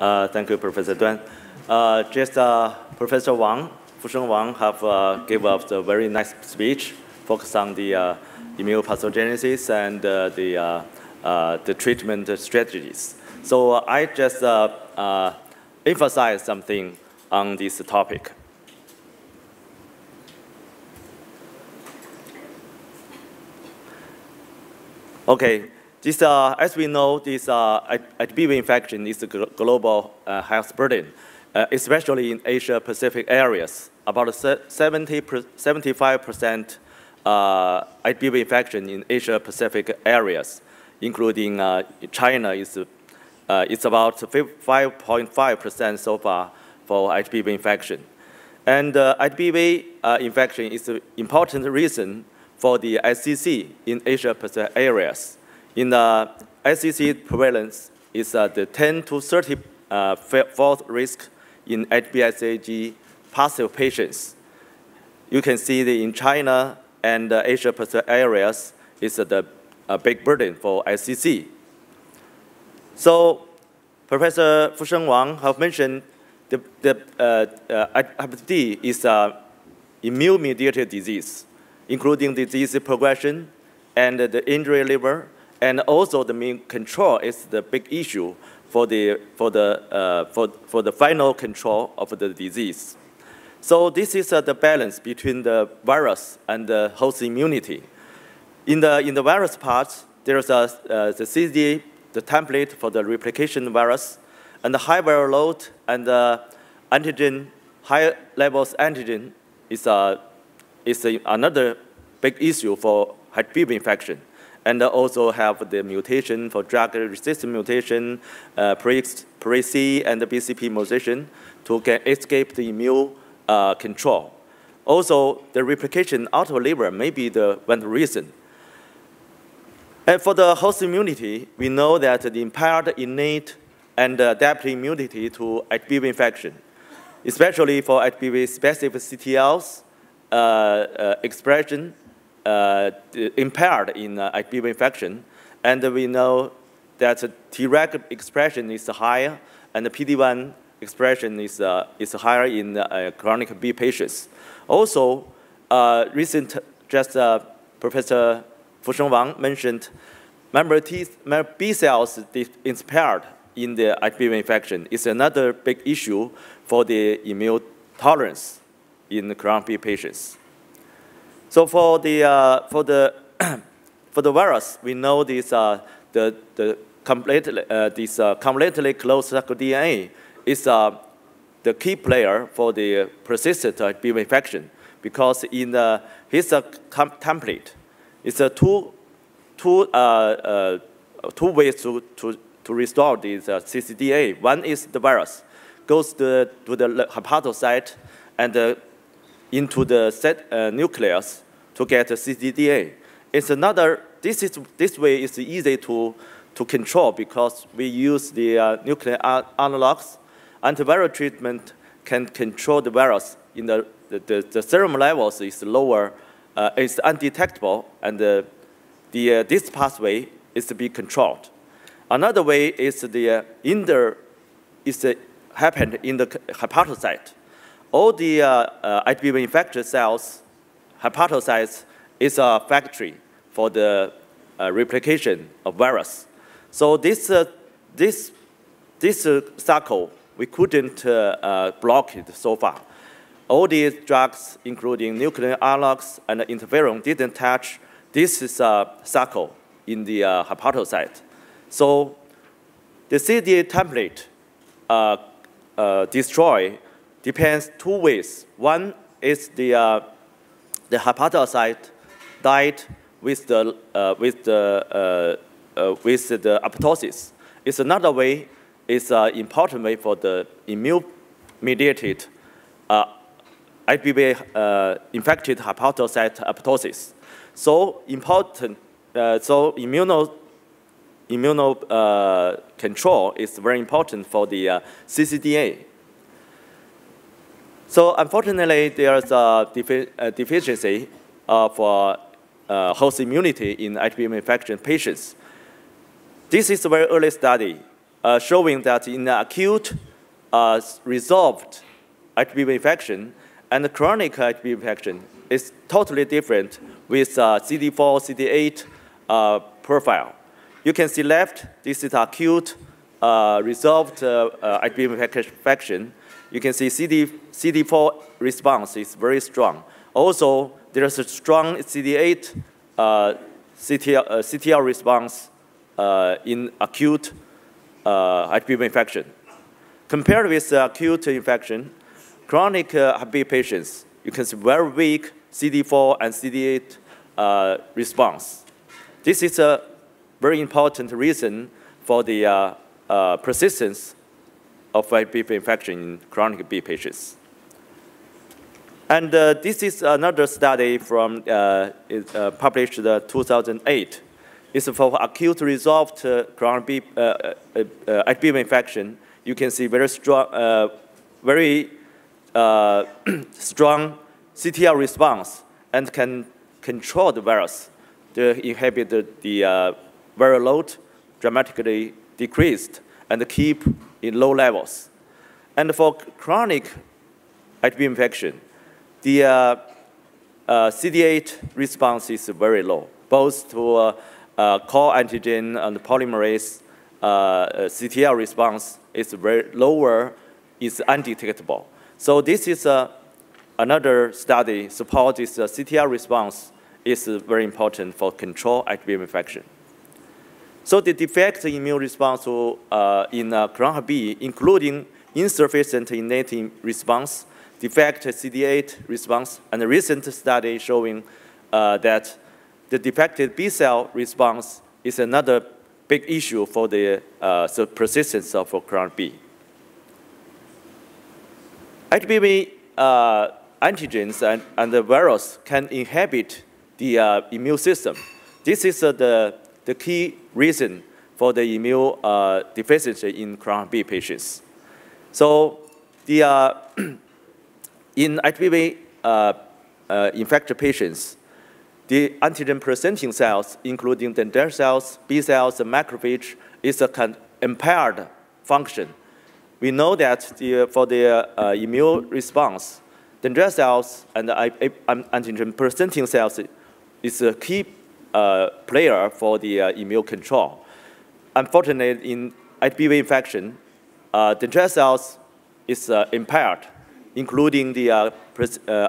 Uh, thank you, Professor Duan. Uh, just uh, Professor Wang, Fusheng Wang, have uh, gave us a very nice speech focused on the uh, immunopathogenesis and uh, the, uh, the treatment strategies. So I just emphasize something on this topic. Okay, this, uh, as we know, this uh, HBV infection is a global uh, health burden, uh, especially in Asia Pacific areas. About 70 75% uh, HBV infection in Asia Pacific areas, including uh, China, is uh, it's about 5.5% so far for HBV infection. And uh, infection is an important reason for the SCC in Asia Pacific areas. In the SCC prevalence is uh, the 10 to 30 uh, fold risk in HBsAg positive patients. You can see that in China and uh, Asia Pacific areas is uh, the uh, big burden for SCC. So Professor Fusheng Wang have mentioned the, the uh, uh, hepatitis D is an immune-mediated disease, including disease progression and the injury liver, and also the immune control is the big issue for the, for the, uh, for, for the final control of the disease. So this is uh, the balance between the virus and the host immunity. In the, in the virus part, there's a, uh, the CD, the template for the replication virus, and the high viral load and the antigen, high levels antigen is, a, is another big issue for HBV infection. And also have the mutation for drug-resistant mutation, uh, pre-C and the BCP mutation to get, escape the immune uh, control. Also, the replication out of liver may be the one reason. And for the host immunity, we know that the impaired innate and adaptive immunity to HBV infection, especially for HBV-specific CTLs uh, uh, expression impaired in HBV infection, and we know that Treg expression is higher and the PD-1 expression is, uh, is higher in uh, chronic B patients. Also, uh, recent, just Professor Fusheng Wang mentioned, member B cells impaired in the HBV infection is another big issue for the immune tolerance in chronic B patients. So for the, uh, for the, for the virus, we know this, uh, the, the completely, uh, this completely closed DNA is uh, the key player for the persistent HBV infection because in the, his uh, template, it's a two, two, uh, uh, two ways to, to, to restore this uh, cccDNA. One is the virus goes to, to the hepatocyte and uh, into the set, uh, nucleus to get cccDNA. It's another, this, is, this way is easy to, to control because we use the uh, nuclear analogs antiviral treatment can control the virus in the, the, the, the serum levels is lower, uh, it's undetectable, and the, the, uh, this pathway is to be controlled. Another way is the uh, in the, is uh, happened in the hepatocyte. All the uh, uh, HBV infected cells, hepatocytes, is a factory for the uh, replication of virus. So this, uh, this, this uh, cycle we couldn't uh, uh, block it so far. All these drugs, including nuclear analogs and interferon, didn't touch this is a cycle in the uh, hepatocyte. So the CD template uh, uh, destroy depends two ways. One is the, uh, the hepatocyte died with the, with the, with the apoptosis. It's another way it's an important way for the immune-mediated uh, IBV-infected uh, hepatocyte apoptosis. So important, uh, so immuno, immuno uh, control is very important for the uh, cccDNA. So unfortunately, there's a, defi a deficiency of uh, host immunity in HBV infection patients. This is a very early study uh, showing that in acute uh, resolved HBV infection and chronic HBV infection is totally different with uh, CD4, CD8 uh, profile. You can see left, this is acute uh, resolved uh, uh, HBV infection. You can see CD, CD4 response is very strong. Also, there's a strong CD8 uh, CTL, uh, CTL response uh, in acute uh, HBV infection. Compared with acute infection, chronic HBV patients, you can see very weak CD4 and CD8 uh, response. This is a very important reason for the uh, uh, persistence of HBV infection in chronic B patients. And uh, this is another study from uh, it, uh, published in 2008. It's for acute resolved chronic B, HBV infection. You can see very strong, very strong CTL response and can control the virus to inhibit the, the uh, viral load dramatically decreased and keep in low levels. And for chronic HIV infection, the uh, uh, CD8 response is very low, both to uh, uh core antigen and polymerase uh, uh, CTL response is very lower, is undetectable. So this is another study supports this CTL response is very important for control HIV infection. So the defect immune response to, in uh, Crohn B, including insufficient innate response, defect CD8 response, and a recent study showing uh, that the defective B cell response is another big issue for the uh, so persistence of Crohn B. HBV uh, antigens and, and the virus can inhibit the uh, immune system. This is uh, the, the key reason for the immune uh, deficiency in Crohn B patients. So the In HBV uh, uh, infected patients, the antigen-presenting cells, including dendritic cells, B cells, and macrophage, is a impaired function. We know that the, for the uh, immune response, dendritic cells and antigen-presenting cells is a key uh, player for the uh, immune control. Unfortunately, in HBV infection, uh, dendritic cells is impaired including the uh, uh,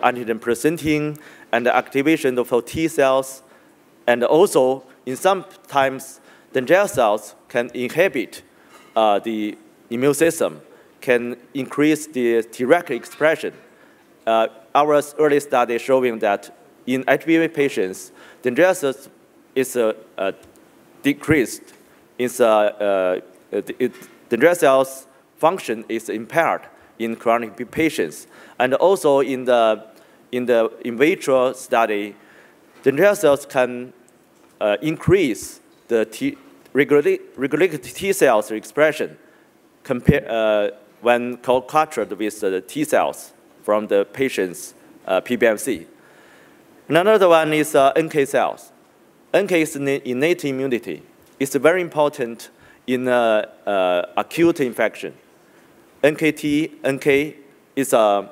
antigen presenting and the activation of T cells, and also in sometimes the dendritic cells can inhibit uh, the immune system, can increase the Treg expression. Uh, our early study showing that in HBV patients, the dendritic cells is uh, uh, decreased. It's, uh, uh, it, dendritic cells function is impaired in chronic patients. And also in the, in the in vitro study, dendritic cells can uh, increase the T, regulated T cells expression compare, uh, when cultured with the T cells from the patient's uh, PBMC. Another one is uh, NK cells. NK is innate immunity. It's very important in uh, uh, acute infection. NKT, NK is, uh,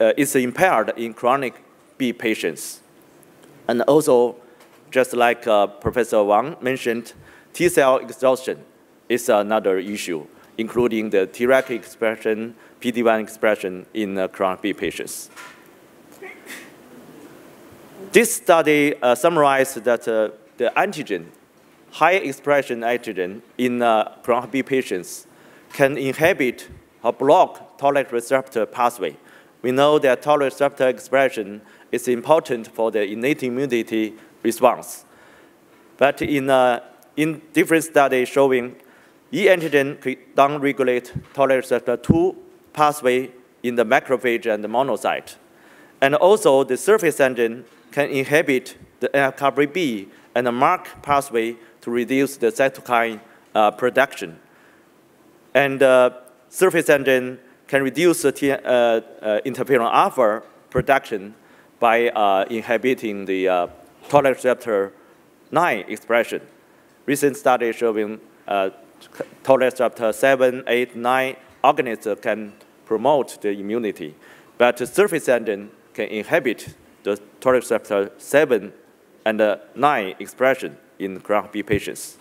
uh, is impaired in chronic B patients. And also, just like uh, Professor Wang mentioned, T cell exhaustion is another issue, including the Treg expression, PD-1 expression in uh, chronic B patients. This study uh, summarized that uh, the antigen, high expression antigen in uh, chronic B patients can inhibit or block toll-like receptor pathway. We know that toll-like receptor expression is important for the innate immunity response. But in, uh, in different studies showing E antigen downregulate toll-like receptor 2 pathway in the macrophage and the monocyte. And also the surface antigen can inhibit the NF-κB B and the MARC pathway to reduce the cytokine uh, production. And uh, surface antigen can reduce the T, uh, uh, interferon alpha production by uh, inhibiting the uh, toll receptor 9 expression. Recent study showing uh, total receptor 7, 8, 9 organisms can promote the immunity. But the surface antigen can inhibit the total receptor 7 and uh, 9 expression in chronic B patients.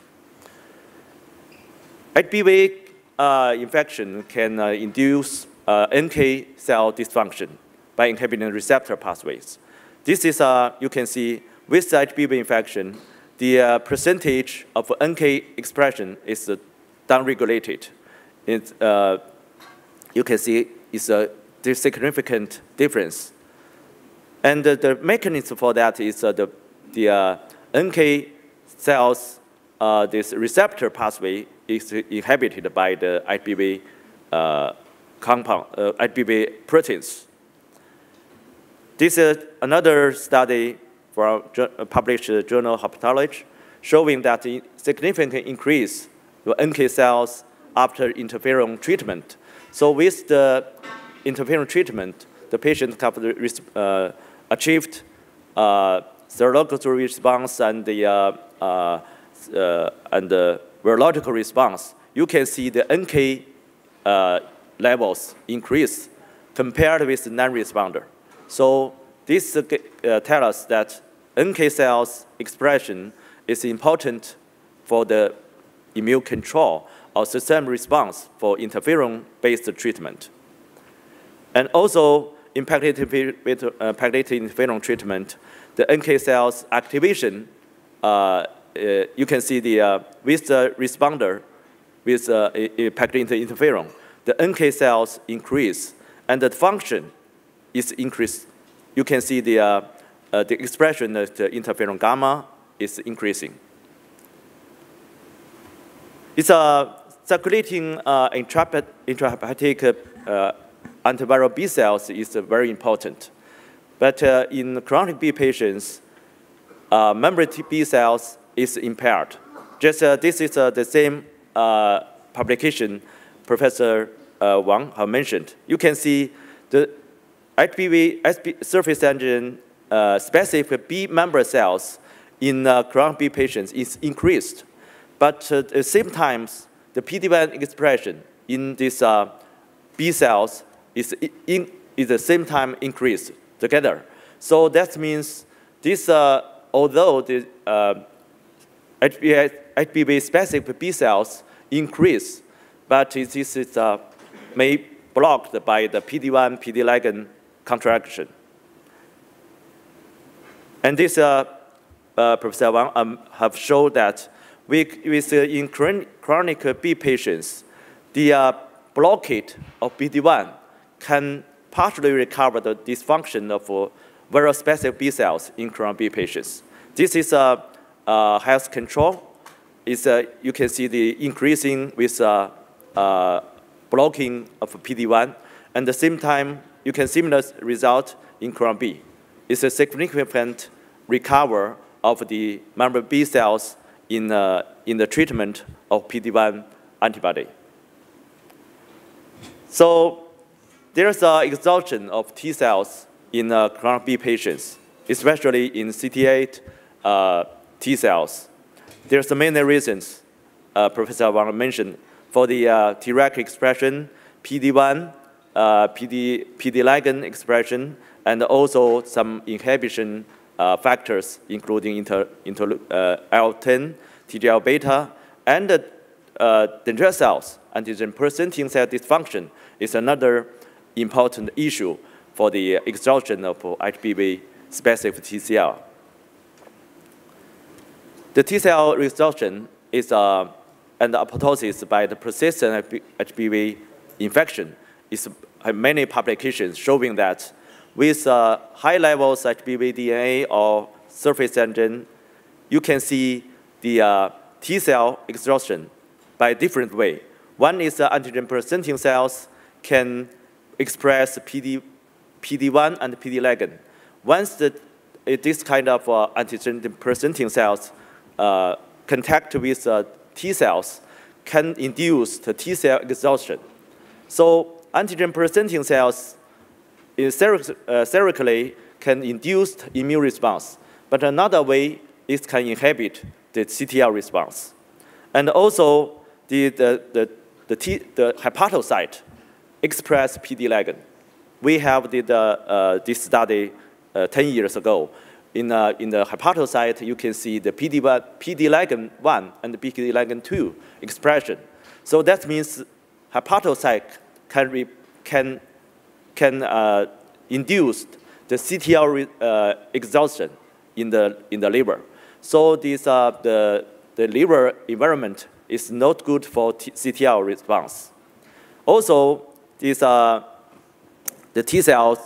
HBV uh, infection can uh, induce uh, NK cell dysfunction by inhibiting receptor pathways. This is, uh, you can see, with the HBV infection, the uh, percentage of NK expression is uh, downregulated. It, you can see it's a significant difference. And the mechanism for that is uh, the, the uh, NK cells, uh, this receptor pathway is inhibited by the HBV compound, HBV proteins. This is another study from published journal Hepatology showing that significant increase the NK cells after interferon treatment. So with the interferon treatment, the patient have uh, achieved uh, serological response and the uh, uh, uh and the virological response. You can see the NK uh, levels increase compared with the non-responder. So this uh, uh, tells us that NK cells expression is important for the immune control or system response for interferon-based treatment. And also, in pegylated, uh, interferon treatment, the NK cells activation, uh, uh, you can see the, uh, with the responder with uh, pegylated interferon, the NK cells increase and the function is increased you can see the, uh, uh, the expression of the interferon gamma is increasing. It's a circulating uh, intrahepatic uh, antiviral B cells is very important. But uh, in chronic B patients, uh, memory B cells is impaired. Just uh, this is uh, the same uh, publication Professor uh, Wang mentioned. You can see the HBV surface antigen specific B member cells in chronic B patients is increased. But at the same time, the PD-1 expression in these B cells is, in, is the same time increased together. So that means this, uh, although the uh, HBV specific B cells increase, but this is uh, may blocked by the PD-1, PD ligand contraction. And this, uh, uh, Professor Wang um, have shown that with, with in chronic B patients, the uh, blockade of PD-1 can partially recover the dysfunction of uh, very specific B cells in chronic B patients. This is a uh, health control. Uh, you can see the increasing with uh, uh, blocking of PD-1, and at the same time you can similar result in Crohn B. It's a significant recover of the member B cells in, uh, in the treatment of PD-1 antibody. So there's an exhaustion of T cells in uh, chronic B patients, especially in CT8 uh, T cells. There's many reasons uh, Professor Wang mentioned for the uh, Treg expression, PD1, uh, PD, PD ligand expression, and also some inhibition uh, factors, including inter, inter, uh, L10, TGL beta, and uh, dendritic cells. Antigen presenting cell dysfunction is another important issue for the exhaustion of HBV specific TCL. The T cell exhaustion is uh, an apoptosis by the persistent HBV infection is many publications showing that with uh, high levels HBV DNA or surface antigen, you can see the uh, T cell exhaustion by different way. One is the antigen presenting cells can express PD, PD1 and PD ligand. Once the, this kind of uh, antigen presenting cells uh, contact with uh, T cells, can induce the T cell exhaustion. So antigen presenting cells theoretically uh, can induce immune response, but another way is can inhibit the CTL response. And also, the, the, the, the, T, the hepatocyte express PD ligand. We have did uh, this study uh, 10 years ago. In, uh, in the hepatocyte, you can see the PD, PD ligand 1 and PD ligand 2 expression. So that means hepatocyte can, re, can, can uh, induce the CTL uh, exhaustion in the, in the liver. So this, uh, the, the liver environment is not good for CTL response. Also, this, uh, the T cells,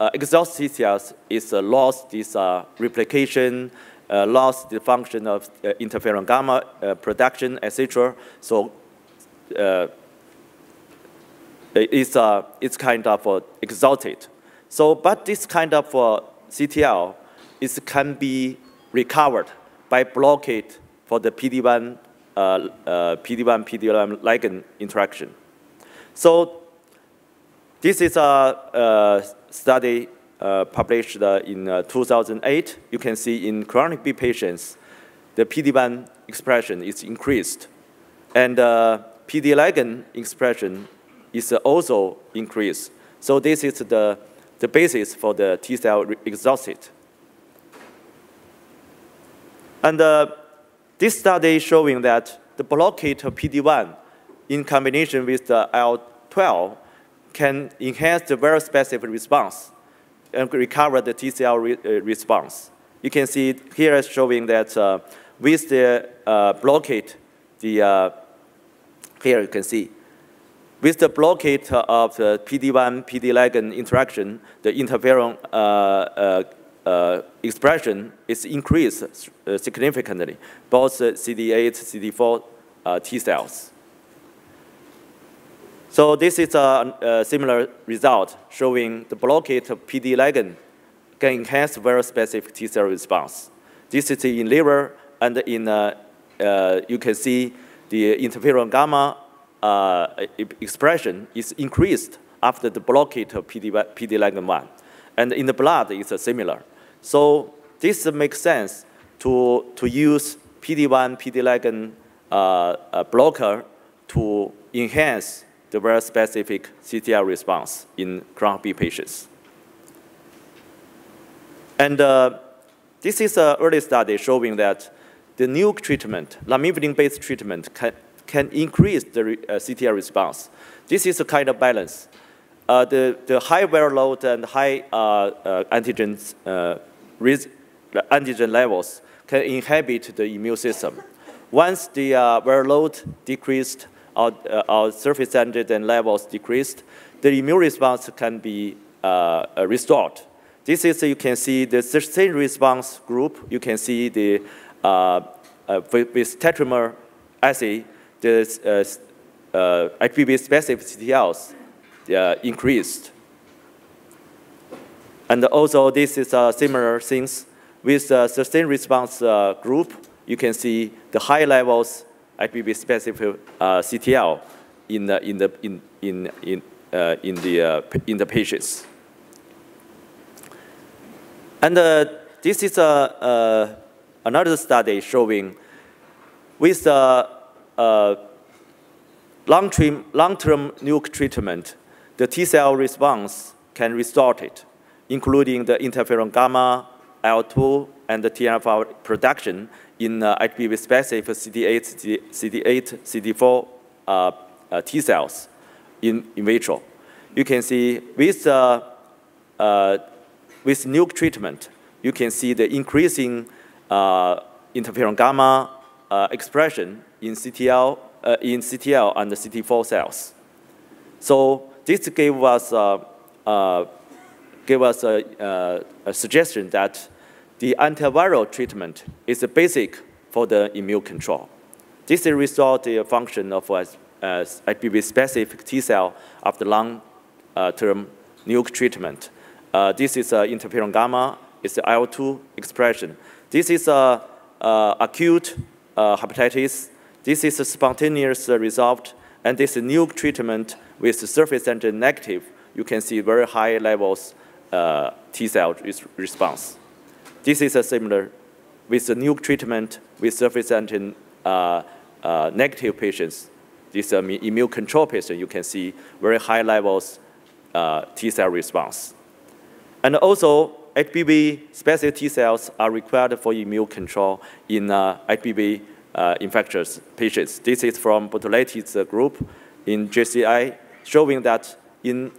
uh, exhaust T cells is uh, lost this uh, replication, uh, lost the function of uh, interferon gamma production, etc. So it's, it's kind of exhausted. So, but this kind of CTL is, can be recovered by blockade for the PD-1, uh, uh, PD-1, PD-1 ligand interaction. So this is a, a study uh, published uh, in uh, 2008. You can see in chronic B patients, the PD-1 expression is increased. And uh, PD ligand expression is also increased. So this is the, the basis for the T cell exhausted. And uh, this study showing that the blockade of PD-1 in combination with the IL-12 can enhance the very specific response and recover the TCL re uh, response. You can see here showing that uh, with the uh, blockade, the, uh, here you can see, with the blockade of the PD-1, PD ligand interaction, the interferon uh, uh, expression is increased significantly, both uh, CD8, CD4 uh, T cells. So this is a, a, similar result showing the blockade of PD ligand can enhance very specific T cell response. This is in liver, and in uh, uh, you can see the interferon gamma uh, expression is increased after the blockade of PD, PD ligand 1. And in the blood, it's similar. So this makes sense to, to use PD-1, PD ligand uh, blocker to enhance the very specific CTL response in chronic B patients. And uh, this is an early study showing that the new treatment, lamivudine-based treatment, can, can increase the re, uh, CTL response. This is a kind of balance. Uh, the, the high viral load and high uh, uh, antigen uh, antigen levels can inhibit the immune system. Once the viral load decreased, or, uh, our surface antigen levels decreased, the immune response can be uh, uh restored. This is, you can see the sustained response group. You can see the, uh, uh, with, with tetramer assay, the IgB specific CTLs increased. And also, this is uh, similar things with the sustained response uh, group. You can see the high levels IgB specific uh, CTL in the in the in in in uh, in the uh, in the patients. And this is a another study showing with the long-term long-term nuke treatment, the T cell response can restore it including the interferon gamma, IL-2, and the TNF production in uh, HPV-specific CD8, CD8, CD4 uh, uh, T cells in, in vitro. You can see with, uh, uh, with nuke treatment, you can see the increasing uh, interferon gamma expression in CTL, in CTL and the CD4 cells. So this gave us gave us a, a suggestion that the antiviral treatment is the basic for the immune control. This restores the function of a, a IgB-specific T cell after long-term nuke treatment. Uh, this is uh, interferon gamma, it's the IL-2 expression. This is uh, uh acute uh, hepatitis. This is a spontaneous uh, resolved, and this nuke treatment with surface antigen negative, you can see very high levels uh, T cell response. This is a similar with the new treatment with surface antigen uh, uh, negative patients. this uh, immune control patient, you can see very high levels uh, T cell response. And also, HBV specific T cells are required for immune control in uh, HBV uh, infectious patients. This is from Bortoletti's group in JCI, showing that in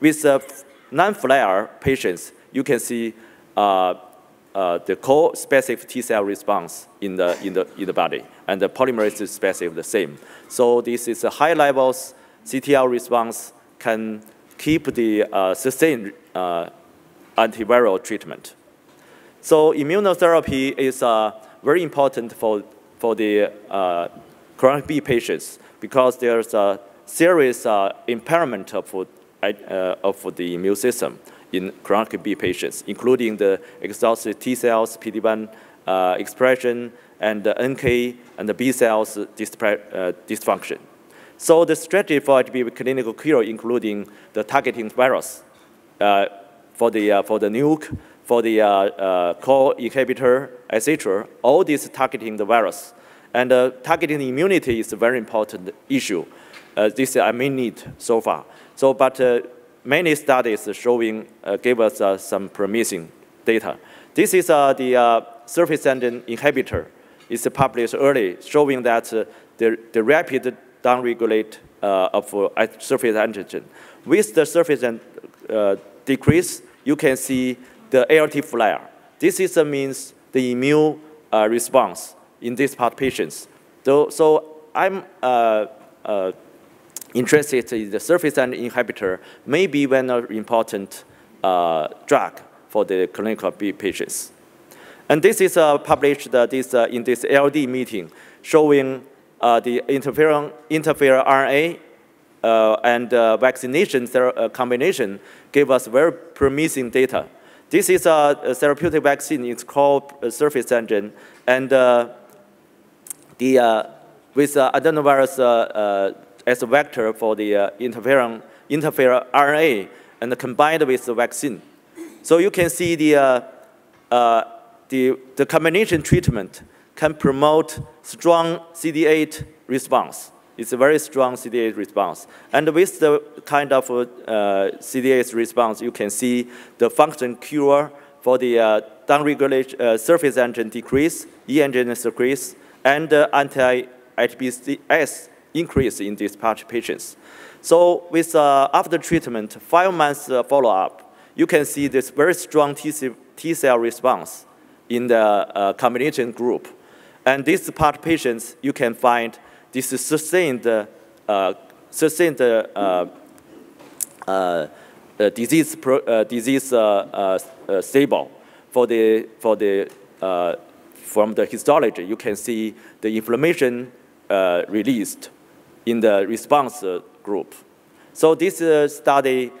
with uh, non-flare patients, you can see uh, uh, the co-specific T cell response in the, in, the, in the body, and the polymerase specific the same. So this is a high levels CTL response can keep the uh, sustained uh, antiviral treatment. So immunotherapy is uh, very important for, for the uh, chronic B patients because there's a serious uh, impairment of, uh, of the immune system in chronic B patients, including the exhausted T cells, PD-1 uh, expression, and the NK and the B cells uh, dysfunction. So the strategy for HBV clinical cure, including the targeting virus uh, for the uh, for the nuke, for the uh, uh, core inhibitor, etc. All these targeting the virus, and targeting immunity is a very important issue. this I may need so far. So, but many studies showing uh, gave us uh, some promising data. This is uh, the surface antigen inhibitor. It's published early, showing that the, the rapid downregulate of surface antigen. With the surface antigen decrease, you can see the ALT flare. This is, means the immune response in these part patients. So, so I'm uh, uh, interested in the surface antigen inhibitor may be one important uh, drug for the clinical B patients. And this is uh, published uh, this, uh, in this LD meeting showing uh, the interferon, interferon RNA and vaccination combination gave us very promising data. This is a, therapeutic vaccine. It's called surface antigen. And the, with adenovirus as a vector for the uh, interferon, interferon RNA and combined with the vaccine. So you can see the, uh, uh, the, the combination treatment can promote strong CD8 response. It's a very strong CD8 response. And with the kind of uh, CD8 response, you can see the function cure for the uh, downregulation uh, surface antigen decrease, E antigen decrease, and uh, anti-HBs increase in these patients. So with uh, after treatment, five months uh, follow-up, you can see this very strong T cell response in the uh, combination group. And these part patients, you can find this sustained, uh, sustained uh, uh, disease, pro, disease stable for the, for the, from the histology. You can see the inflammation released in the response group. So this uh, study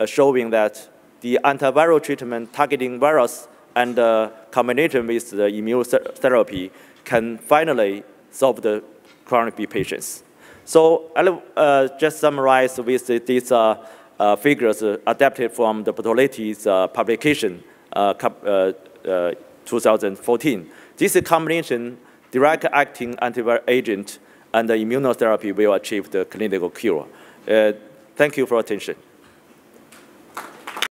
uh, showing that the antiviral treatment targeting virus and uh, combination with the immunotherapy can finally solve the chronic B patients. So I'll uh, just summarize with these uh, uh, figures adapted from the Bortoletti's publication 2014. This combination direct acting antiviral agent and the immunotherapy will achieve the clinical cure. Uh, thank you for your attention.